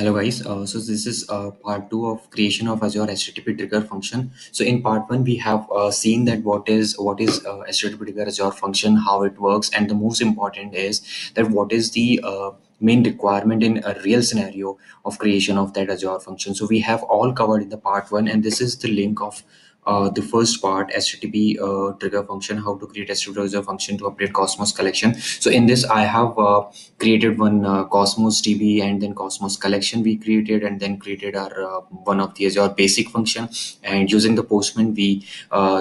Hello guys, uh, so this is uh, part 2 of creation of Azure HTTP trigger function. So in part 1 we have uh, seen that what is what is uh, HTTP trigger Azure function, how it works and the most important is that what is the uh, main requirement in a real scenario of creation of that Azure function. So we have all covered in the part 1 and this is the link of uh, the first part http uh, trigger function how to create http trigger function to update cosmos collection. So in this i have uh, created one uh, cosmos db and then cosmos collection we created and then created our uh, one of the azure basic function. And using the postman we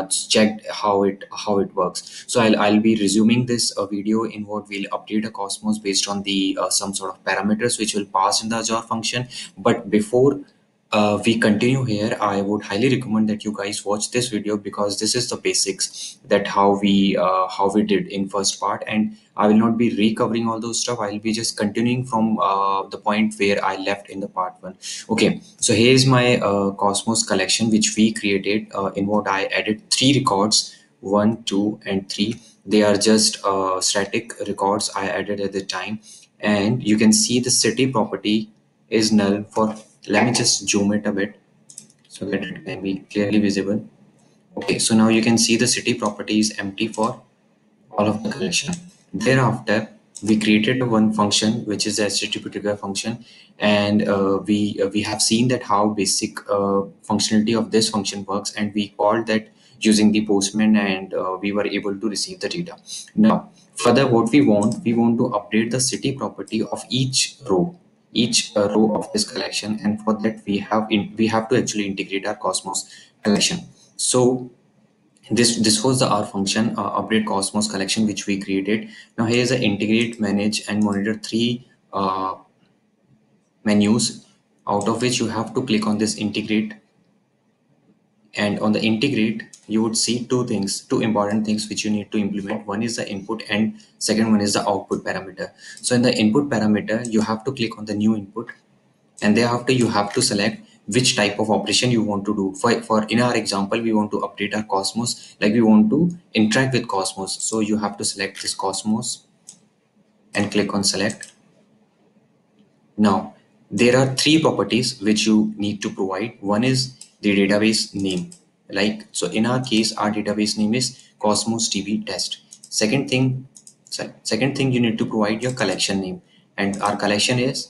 checked how it how it works. So i'll, I'll be resuming this video. In what we'll update a cosmos based on the some sort of parameters which will pass in the azure function. But before uh, we continue here. I would highly recommend that you guys watch this video because this is the basics that how we uh, how we did in first part. And i will not be recovering all those stuff. I'll be just continuing from uh, the point where i left in the part one. Okay. So here's my uh, cosmos collection which we created uh, in what i added three records one two and three. They are just uh, static records i added at the time. And you can see the city property is null for let me just zoom it a bit so that it can be clearly visible okay so now you can see the city property is empty for all of the collection thereafter we created one function which is a http function and uh, we uh, we have seen that how basic uh, functionality of this function works and we called that using the postman and uh, we were able to receive the data now further what we want we want to update the city property of each row each uh, row of this collection and for that we have in, we have to actually integrate our cosmos collection. So this this was the r function uh, update cosmos collection which we created. Now here's the integrate manage and monitor three uh, menus out of which you have to click on this integrate and on the integrate you would see two things two important things which you need to implement. One is the input and second one is the output parameter. So in the input parameter you have to click on the new input. And thereafter you have to select which type of operation you want to do. For, for in our example we want to update our cosmos. Like we want to interact with cosmos. So you have to select this cosmos and click on select. Now there are three properties which you need to provide. One is the database name. Like so in our case our database name is cosmos db test. Second thing second thing you need to provide your collection name. And our collection is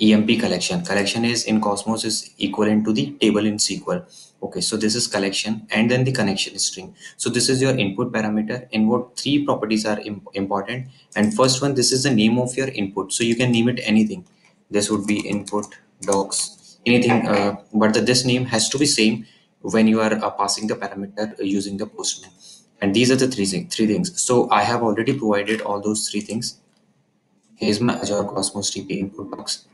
emp collection. Collection is in cosmos is equivalent to the table in sql okay so this is collection and then the connection string. So this is your input parameter what three properties are imp important. And first one this is the name of your input. So you can name it anything. This would be input docs anything uh, but the, this name has to be same when you are uh, passing the parameter using the postman. And these are the three, three things. So i have already provided all those three things. Here's my azure cosmos db input box.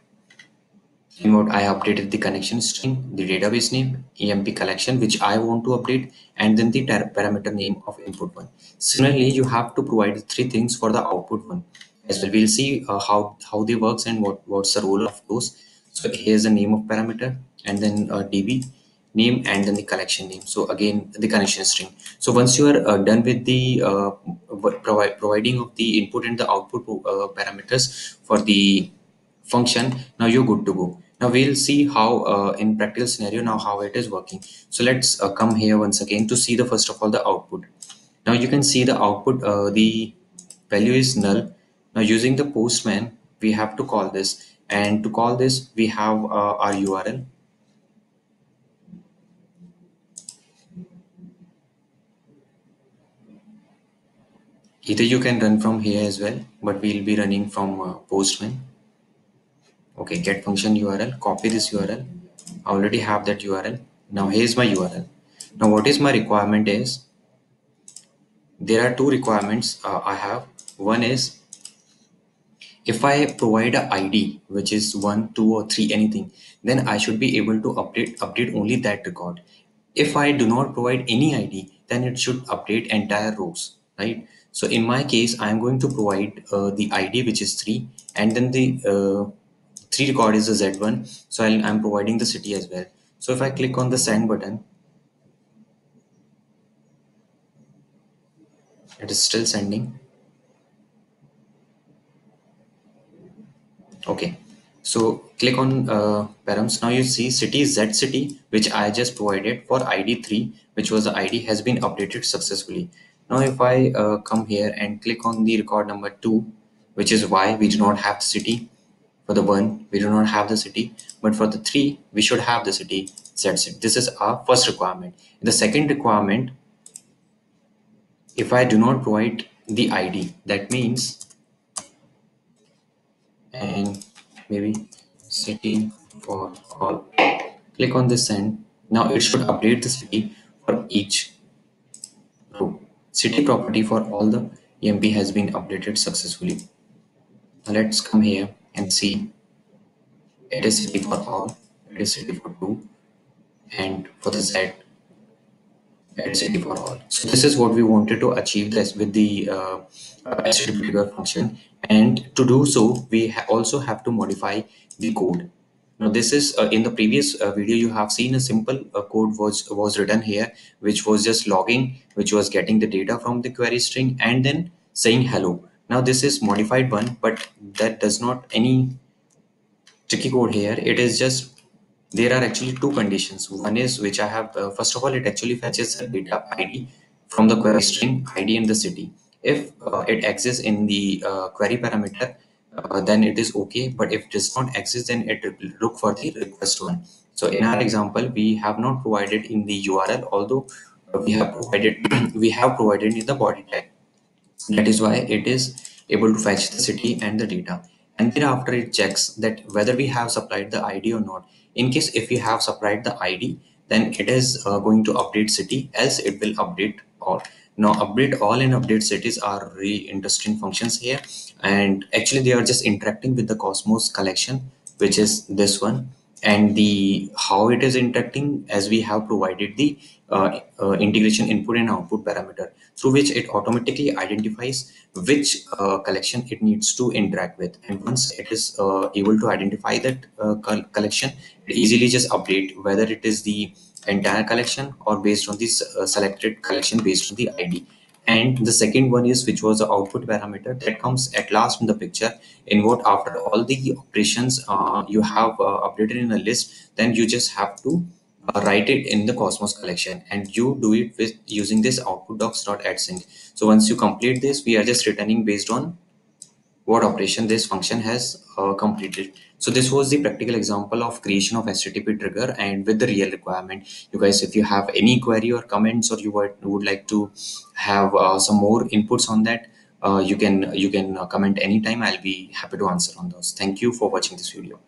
In what i updated the connection string the database name emp collection which i want to update and then the parameter name of input one. Similarly you have to provide three things for the output one. As well we'll see uh, how how they works and what what's the role of those so here's the name of parameter and then uh, db name and then the collection name. So again the connection string. So once you are uh, done with the uh, provi providing of the input and the output uh, parameters for the function now you're good to go. Now we'll see how uh, in practical scenario now how it is working. So let's uh, come here once again to see the first of all the output. Now you can see the output the value is null. Now using the postman we have to call this and to call this we have uh, our url either you can run from here as well but we'll be running from uh, postman. Okay get function url copy this url i already have that url now here's my url now what is my requirement is there are two requirements uh, i have. One is if I provide a ID, which is one, two, or three, anything, then I should be able to update update only that record. If I do not provide any ID, then it should update entire rows, right? So in my case, I'm going to provide uh, the ID, which is three, and then the uh, three record is the Z1. So i I'm providing the city as well. So if I click on the send button, it is still sending okay So click on uh, params. Now you see city Z city, which I just provided for ID 3, which was the ID has been updated successfully. Now if I uh, come here and click on the record number 2, which is why we do not have the city. For the 1, we do not have the city. But for the 3, we should have the city Z city. This is our first requirement. The second requirement, if I do not provide the ID, that means and maybe city for all. Click on this and now it should update the city for each row city property for all the emp has been updated successfully. Now let's come here and see. It is city for all it is city for two and for the z city for all. So this is what we wanted to achieve this with the uh, uh, function. And to do so we ha also have to modify the code. Now this is uh, in the previous uh, video you have seen a simple uh, code was was written here which was just logging which was getting the data from the query string and then saying hello. Now this is modified one but that does not any tricky code here. It is just there are actually two conditions one is which i have uh, first of all it actually fetches a data id from the query string id and the city if uh, it exists in the uh, query parameter, uh, then it is okay. But if it does not exist, then it will look for the request one. So in our example, we have not provided in the URL, although we have provided we have provided in the body tag. That is why it is able to fetch the city and the data. And thereafter it checks that whether we have supplied the ID or not. In case if we have supplied the ID, then it is uh, going to update city, else it will update all. Now update all and update cities are really interesting functions here. And actually they are just interacting with the cosmos collection which is this one and the how it is interacting as we have provided the uh, uh, integration input and output parameter through which it automatically identifies which uh, collection it needs to interact with. And once it is uh, able to identify that uh, collection it easily just update whether it is the entire collection or based on this uh, selected collection based on the id and the second one is which was the output parameter that comes at last in the picture. In what after all the operations uh, you have uh, updated in a list then you just have to uh, write it in the cosmos collection. And you do it with using this output docs.AddAsync so once you complete this we are just returning based on what operation this function has uh, completed. So this was the practical example of creation of HTTP trigger and with the real requirement. You guys, if you have any query or comments or you would, would like to have uh, some more inputs on that, uh, you can you can uh, comment anytime. I'll be happy to answer on those. Thank you for watching this video.